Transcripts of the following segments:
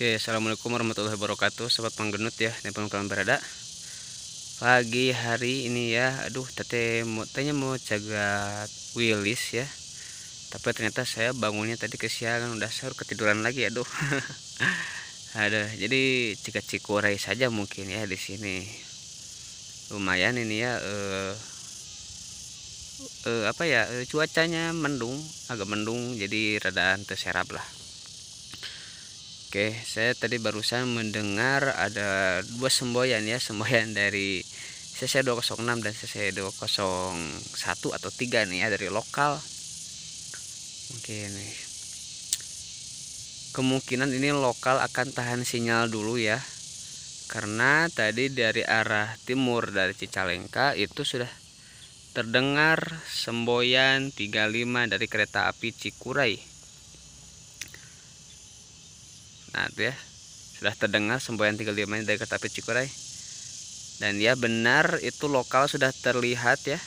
Oke, assalamualaikum warahmatullahi wabarakatuh, sobat penggenut ya, dan kalian berada. Pagi hari ini ya, aduh, tete mau tanya mau cagat wilis ya, tapi ternyata saya bangunnya tadi kesiangan, udah sahur ketiduran lagi, aduh. ada jadi cikat cikurai saja mungkin ya di sini. Lumayan ini ya, eh, eh, apa ya, eh, cuacanya mendung, agak mendung, jadi radaan terserap lah. Oke, saya tadi barusan mendengar ada dua semboyan ya, semboyan dari CC 206 dan CC 201 atau 3 nih ya dari lokal. Mungkin nih. Kemungkinan ini lokal akan tahan sinyal dulu ya. Karena tadi dari arah timur dari Cicalengka itu sudah terdengar semboyan 35 dari kereta api Cikuray nah itu ya. Sudah terdengar semboyan 35 dari kereta api Cikuray dan ya benar itu lokal sudah terlihat ya.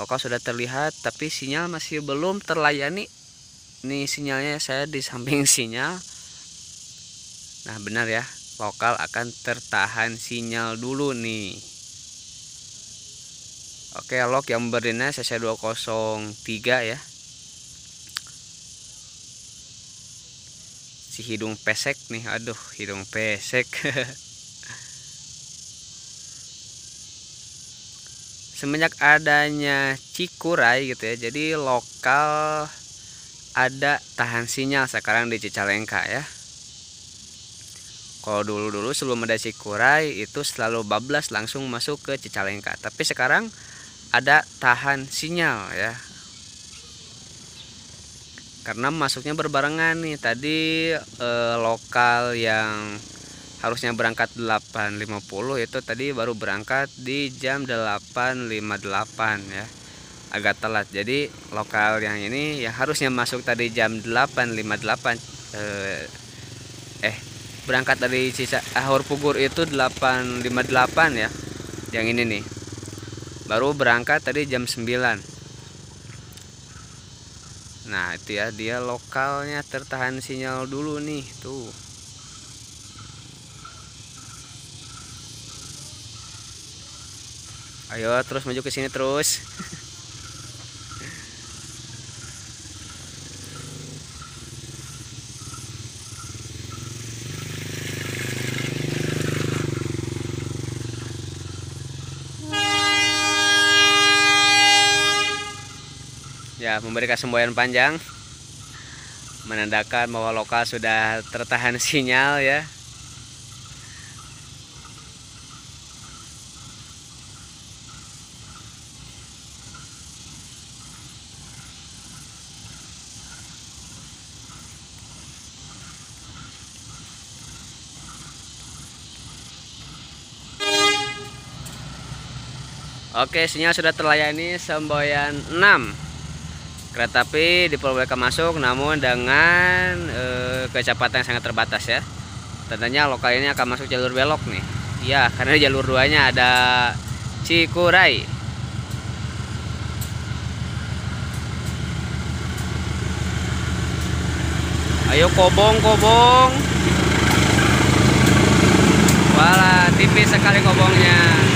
Lokal sudah terlihat tapi sinyal masih belum terlayani. Ini sinyalnya saya di samping sinyal. Nah benar ya lokal akan tertahan sinyal dulu nih. Oke log yang berinya CC 203 ya si hidung pesek nih aduh hidung pesek. Semenjak adanya Cikuray gitu ya jadi lokal ada tahan sinyal sekarang di Cicalengka ya. Kalau dulu-dulu sebelum ada Cikuray itu selalu bablas langsung masuk ke Cicalengka. Tapi sekarang ada tahan sinyal ya karena masuknya berbarengan nih. Tadi eh, lokal yang harusnya berangkat 8.50 itu tadi baru berangkat di jam 8.58 ya. Agak telat. Jadi lokal yang ini yang harusnya masuk tadi jam 8.58 eh, eh berangkat dari sisa Ahur Pugur itu 8.58 ya yang ini nih. Baru berangkat tadi jam 9 Nah itu ya dia lokalnya tertahan sinyal dulu nih tuh. Ayo terus maju ke sini terus ya memberikan semboyan panjang. Menandakan bahwa lokal sudah tertahan sinyal ya. Oke, sinyal sudah terlayani semboyan 6 kereta api diperbolehkan masuk namun dengan e, kecepatan yang sangat terbatas ya. Tentunya lokal ini akan masuk jalur belok nih. Ya karena jalur duanya ada Cikuray. Ayo kobong kobong. Wala tipis sekali kobongnya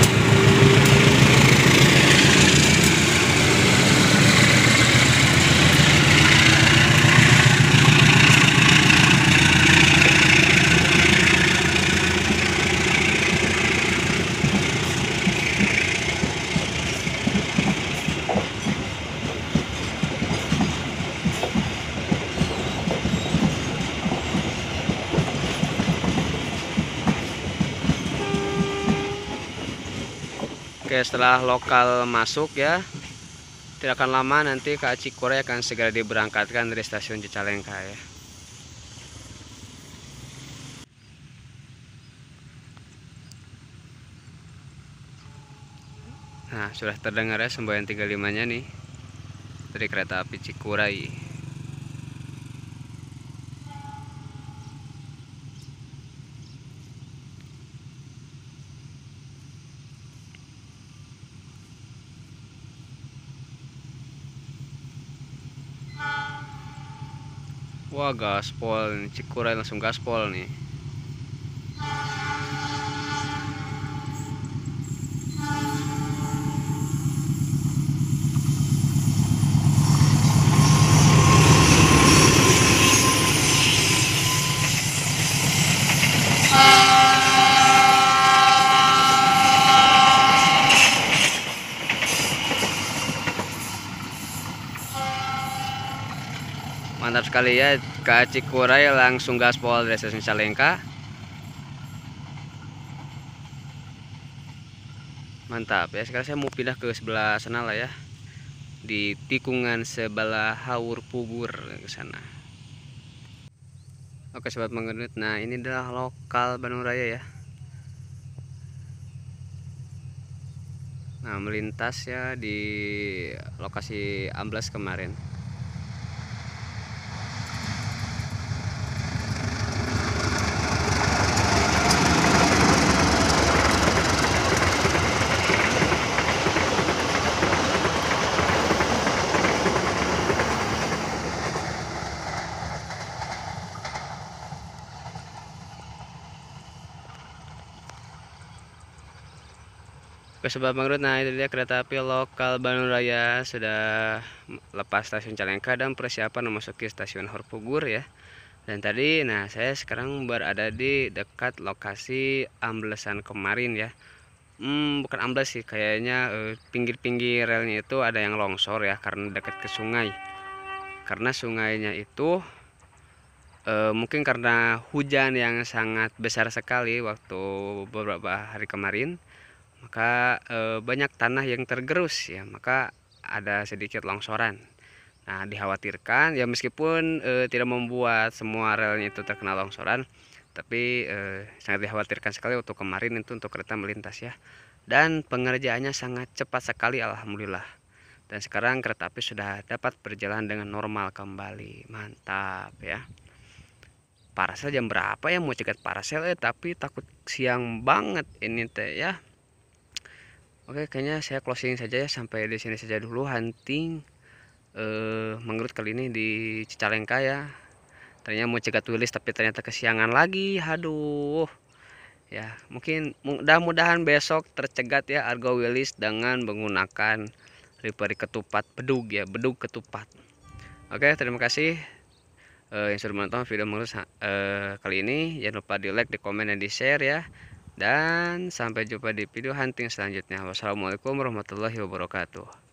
Oke setelah lokal masuk ya tidak akan lama nanti Kak Cikure akan segera diberangkatkan dari stasiun Cicalengka ya. Nah sudah terdengar ya semboyan 35 nya nih dari kereta api Cikuray wah gaspol Cikuray langsung gaspol nih sekali ya ke Cikuray langsung gaspol dari stasiun Salengka mantap ya sekarang saya mau pindah ke sebelah sana lah ya. Di tikungan sebelah Haur Pugur ke sana. Oke sobat mengenut nah ini adalah lokal Bandung Raya ya. Nah melintas ya di lokasi amblas kemarin Oke sobat mangrove nah itu dia kereta api lokal Bandung Raya. Sudah lepas stasiun Calengka dan persiapan memasuki stasiun Horpugur ya. Dan tadi nah saya sekarang berada di dekat lokasi amblesan kemarin ya. Hmm, bukan ambles sih kayaknya eh, pinggir-pinggir eh, relnya itu ada yang longsor ya karena dekat ke sungai. Karena sungainya itu eh, mungkin karena hujan yang sangat besar sekali waktu beberapa hari kemarin maka e, banyak tanah yang tergerus ya. Maka ada sedikit longsoran. Nah dikhawatirkan ya meskipun e, tidak membuat semua relnya itu terkena longsoran tapi e, sangat dikhawatirkan sekali untuk kemarin itu untuk kereta melintas ya. Dan pengerjaannya sangat cepat sekali Alhamdulillah. Dan sekarang kereta api sudah dapat berjalan dengan normal kembali. Mantap ya. Parasel jam berapa ya? Mau cegat parasel eh tapi takut siang banget ini teh ya Oke, kayaknya saya closing saja ya sampai di sini saja dulu hunting eh mangrove kali ini di Cicalengka ya. Ternyata mau cegat tulis tapi ternyata kesiangan lagi. Aduh. Ya, mungkin mudah-mudahan besok tercegat ya Argo Willis dengan menggunakan ripari ketupat bedug ya, bedug ketupat. Oke, terima kasih uh, yang sudah menonton video mangrove uh, kali ini. Jangan lupa di like, di komen, dan di share ya. Dan sampai jumpa di video hunting selanjutnya. Wassalamualaikum warahmatullahi wabarakatuh.